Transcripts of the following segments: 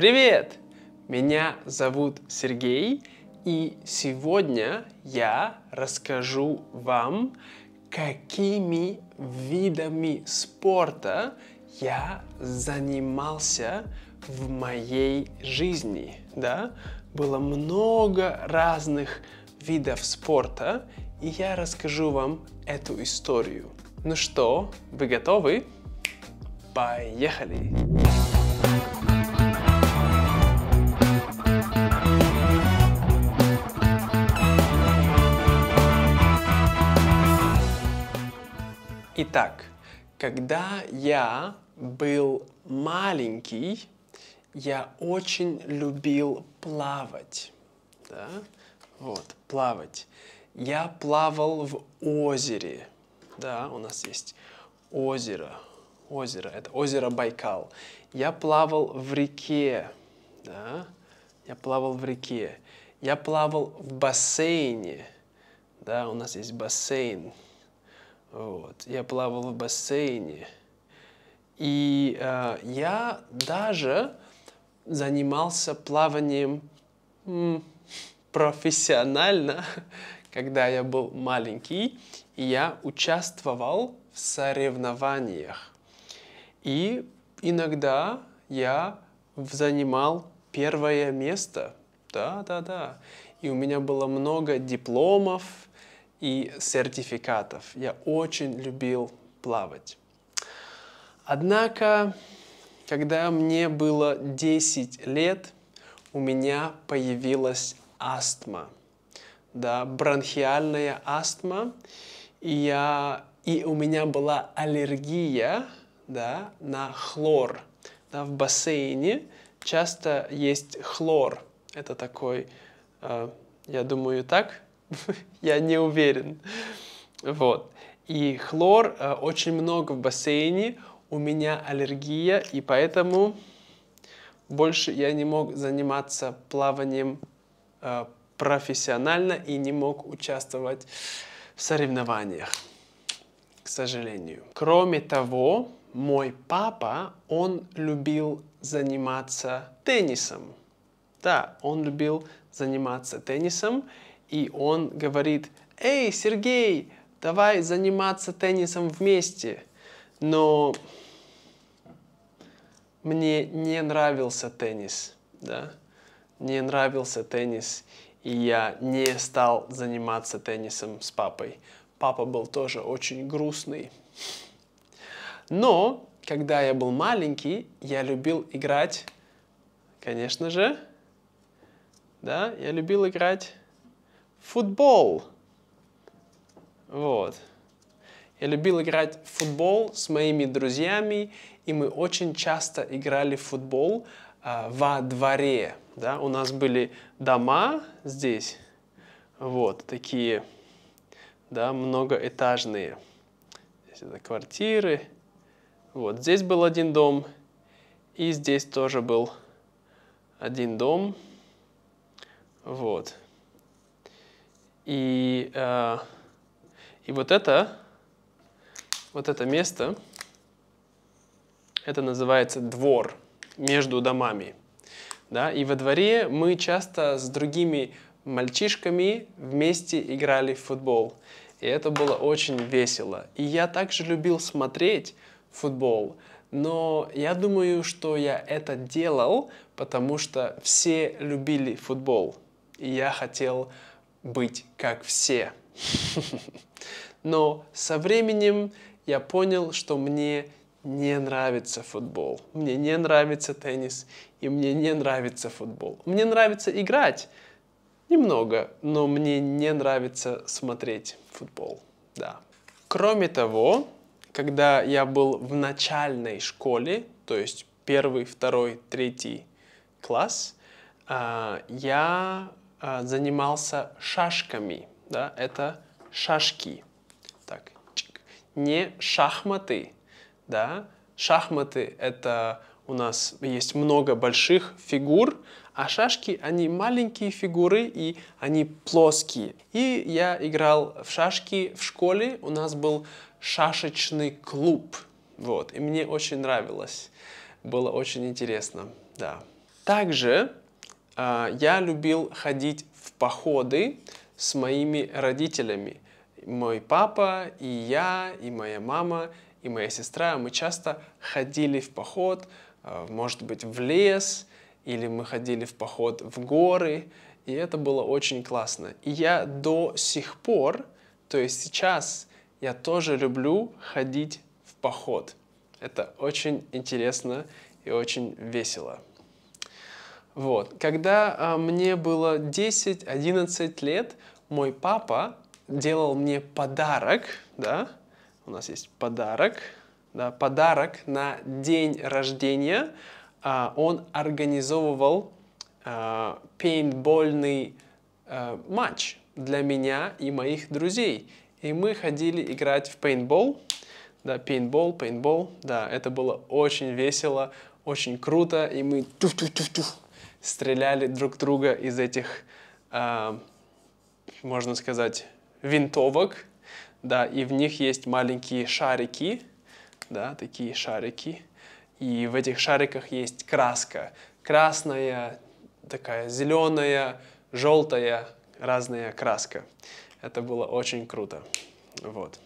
Привет! Меня зовут Сергей, и сегодня я расскажу вам, какими видами спорта я занимался в моей жизни. Да? Было много разных видов спорта, и я расскажу вам эту историю. Ну что, вы готовы? Поехали! Итак, когда я был маленький, я очень любил плавать. Да? Вот, плавать. Я плавал в озере. Да, у нас есть озеро. Озеро, это озеро Байкал. Я плавал в реке. Да? Я плавал в реке. Я плавал в бассейне. Да, у нас есть бассейн. Вот. Я плавал в бассейне. И э, я даже занимался плаванием м, профессионально, когда я был маленький, и я участвовал в соревнованиях. И иногда я занимал первое место. Да, да, да. И у меня было много дипломов, и сертификатов. Я очень любил плавать. Однако, когда мне было 10 лет, у меня появилась астма, да, бронхиальная астма, и, я, и у меня была аллергия да, на хлор. Да, в бассейне часто есть хлор. Это такой, э, я думаю, так я не уверен. Вот. И хлор э, очень много в бассейне, у меня аллергия, и поэтому больше я не мог заниматься плаванием э, профессионально и не мог участвовать в соревнованиях, к сожалению. Кроме того, мой папа, он любил заниматься теннисом. Да, он любил заниматься теннисом, и он говорит, «Эй, Сергей, давай заниматься теннисом вместе». Но мне не нравился теннис, да, не нравился теннис, и я не стал заниматься теннисом с папой. Папа был тоже очень грустный. Но, когда я был маленький, я любил играть, конечно же, да, я любил играть футбол. Вот. Я любил играть в футбол с моими друзьями, и мы очень часто играли в футбол э, во дворе. Да? У нас были дома здесь, вот, такие, да, многоэтажные. Здесь это квартиры. Вот, здесь был один дом, и здесь тоже был один дом. Вот. И, э, и вот это, вот это место, это называется двор между домами. Да? И во дворе мы часто с другими мальчишками вместе играли в футбол. И это было очень весело. И я также любил смотреть футбол. Но я думаю, что я это делал, потому что все любили футбол. И я хотел быть как все. Но со временем я понял, что мне не нравится футбол, мне не нравится теннис, и мне не нравится футбол. Мне нравится играть немного, но мне не нравится смотреть футбол. Да. Кроме того, когда я был в начальной школе, то есть первый, второй, третий класс, а, я а, занимался шашками. Да? Это шашки. Так, чик. Не шахматы. Да? Шахматы это у нас есть много больших фигур, а шашки, они маленькие фигуры и они плоские. И я играл в шашки в школе, у нас был шашечный клуб. Вот, и мне очень нравилось. Было очень интересно, да. Также я любил ходить в походы с моими родителями. Мой папа и я, и моя мама, и моя сестра, мы часто ходили в поход, э, может быть, в лес, или мы ходили в поход в горы, и это было очень классно. И я до сих пор, то есть сейчас, я тоже люблю ходить в поход. Это очень интересно и очень весело. Вот. Когда а, мне было 10-11 лет, мой папа делал мне подарок, да, у нас есть подарок, да, подарок на день рождения. А, он организовывал а, пейнтбольный а, матч для меня и моих друзей. И мы ходили играть в пейнтбол, да, пейнтбол, пейнтбол, да, это было очень весело, очень круто, и мы туф-туф-туф-туф стреляли друг друга из этих, э, можно сказать, винтовок, да, и в них есть маленькие шарики, да, такие шарики, и в этих шариках есть краска, красная, такая зеленая, желтая, разная краска. Это было очень круто, вот.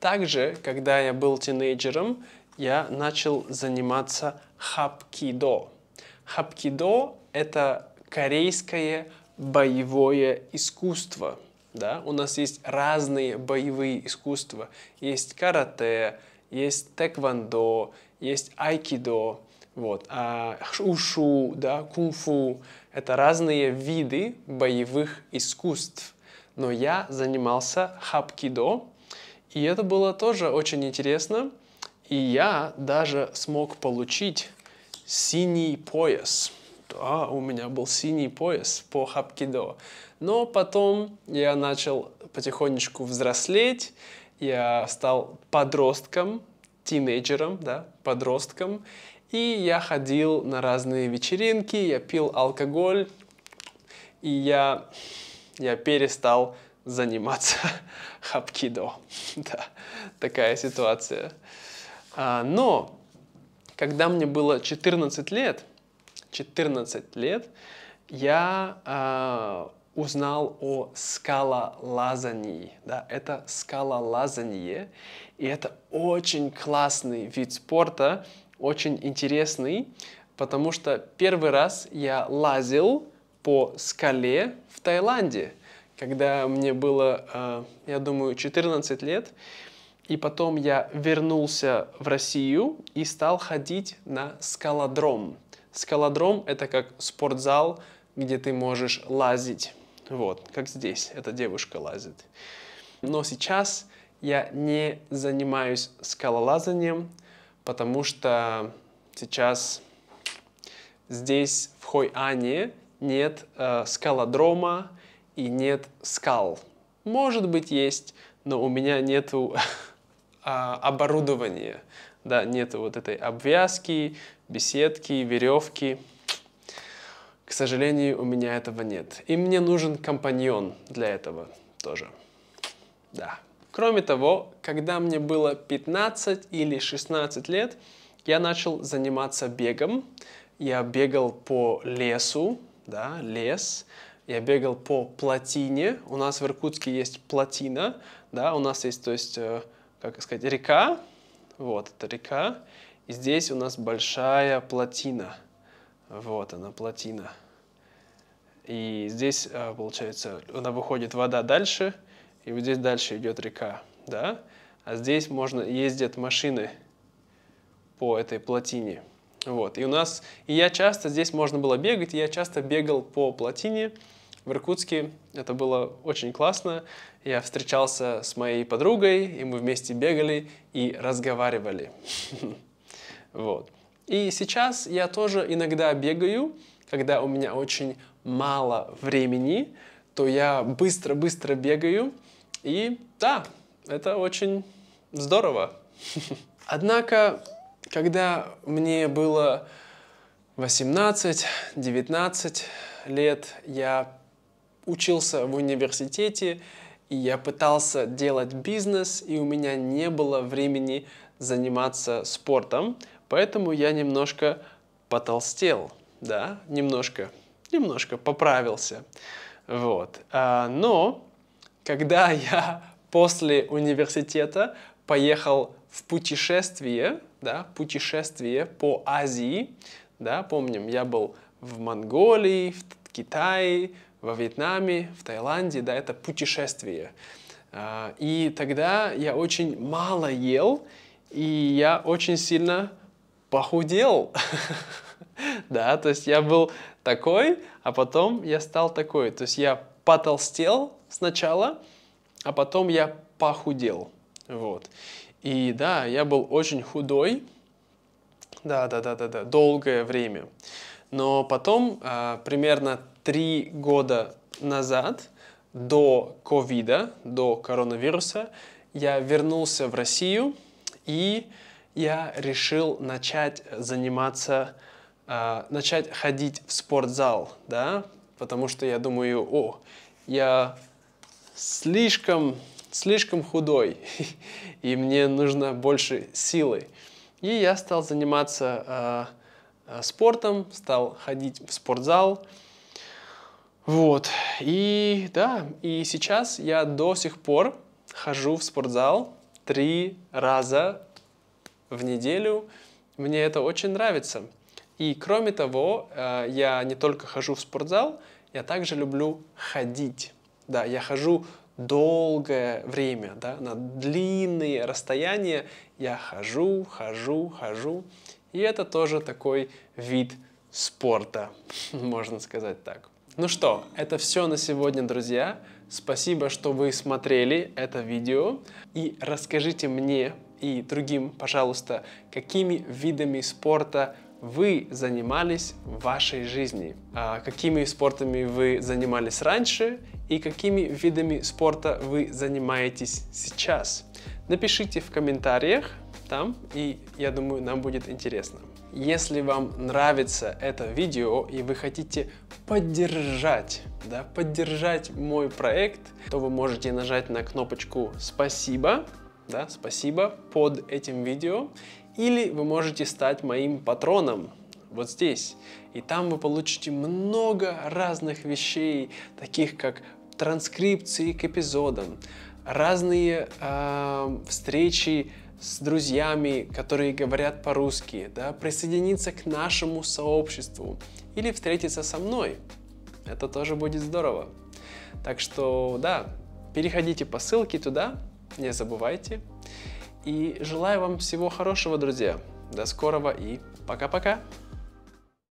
Также, когда я был тинейджером, я начал заниматься хапкидо. Хапкидо – это корейское боевое искусство. Да? У нас есть разные боевые искусства. Есть карате, есть тэквондо, есть айкидо, вот, а ушу, да, кунг-фу – это разные виды боевых искусств. Но я занимался хапкидо, и это было тоже очень интересно. И я даже смог получить синий пояс. Да, у меня был синий пояс по хапкидо. Но потом я начал потихонечку взрослеть, я стал подростком, тинейджером, да, подростком, и я ходил на разные вечеринки, я пил алкоголь, и я, я перестал заниматься хапкидо. да, такая ситуация. А, но, когда мне было 14 лет, 14 лет, я а, узнал о скалолазании. Да, это скалолазание, и это очень классный вид спорта, очень интересный, потому что первый раз я лазил по скале в Таиланде когда мне было, э, я думаю, 14 лет. И потом я вернулся в Россию и стал ходить на скалодром. Скалодром – это как спортзал, где ты можешь лазить. Вот, как здесь эта девушка лазит. Но сейчас я не занимаюсь скалолазанием, потому что сейчас здесь, в Хой-Ане, нет э, скалодрома, и нет скал. Может быть, есть, но у меня нету а, оборудования, да, нету вот этой обвязки, беседки, веревки. К сожалению, у меня этого нет. И мне нужен компаньон для этого тоже. Да. Кроме того, когда мне было 15 или 16 лет, я начал заниматься бегом. Я бегал по лесу, да, лес, я бегал по плотине. У нас в Иркутске есть плотина, да, у нас есть, то есть, э, как сказать, река. Вот, это река. И здесь у нас большая плотина. Вот она, плотина. И здесь, э, получается, она выходит вода дальше, и вот здесь дальше идет река, да. А здесь можно ездят машины по этой плотине. Вот. И у нас, и я часто, здесь можно было бегать, и я часто бегал по плотине, в Иркутске. Это было очень классно. Я встречался с моей подругой, и мы вместе бегали и разговаривали. Вот. И сейчас я тоже иногда бегаю, когда у меня очень мало времени, то я быстро-быстро бегаю. И да, это очень здорово. Однако, когда мне было 18-19 лет, я учился в университете, и я пытался делать бизнес, и у меня не было времени заниматься спортом, поэтому я немножко потолстел. да, немножко, немножко поправился. Вот. А, но когда я после университета поехал в путешествие, да, путешествие по Азии, да, помним, я был в Монголии, в Китае, во Вьетнаме, в Таиланде, да, это путешествие. А, и тогда я очень мало ел, и я очень сильно похудел. Да, то есть я был такой, а потом я стал такой. То есть я потолстел сначала, а потом я похудел. Вот. И да, я был очень худой, да, да, да, да, да, долгое время. Но потом, а, примерно три года назад, до ковида, до коронавируса, я вернулся в Россию и я решил начать заниматься, э, начать ходить в спортзал, да, потому что я думаю, о, я слишком, слишком худой, и мне нужно больше силы. И я стал заниматься э, спортом, стал ходить в спортзал, вот, и да, и сейчас я до сих пор хожу в спортзал три раза в неделю. Мне это очень нравится. И кроме того, э, я не только хожу в спортзал, я также люблю ходить. Да, я хожу долгое время, да, на длинные расстояния я хожу, хожу, хожу. И это тоже такой вид спорта, можно сказать так. Ну что, это все на сегодня, друзья. Спасибо, что вы смотрели это видео. И расскажите мне и другим, пожалуйста, какими видами спорта вы занимались в вашей жизни, а какими спортами вы занимались раньше и какими видами спорта вы занимаетесь сейчас. Напишите в комментариях там, и я думаю, нам будет интересно. Если вам нравится это видео и вы хотите поддержать, да, поддержать мой проект, то вы можете нажать на кнопочку «Спасибо», да, «Спасибо» под этим видео, или вы можете стать моим патроном вот здесь. И там вы получите много разных вещей, таких как транскрипции к эпизодам, разные э, встречи с друзьями, которые говорят по-русски, да, присоединиться к нашему сообществу или встретиться со мной. Это тоже будет здорово. Так что, да, переходите по ссылке туда, не забывайте. И желаю вам всего хорошего, друзья. До скорого и пока-пока.